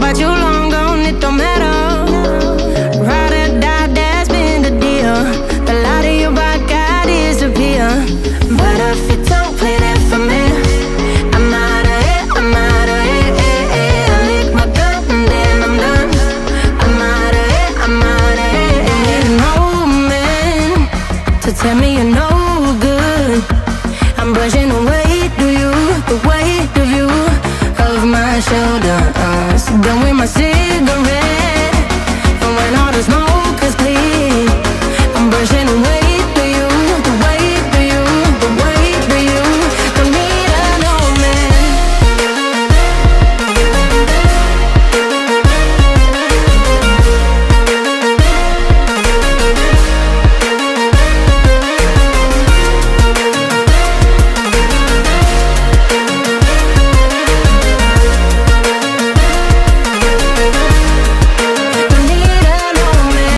but you long gone, it don't matter. Ride or die, that's been the deal. The light of your. But if you don't play for me, I'm out of it, I'm out of lick my and then I'm done. I'm out of I'm out of need man to tell me you consigo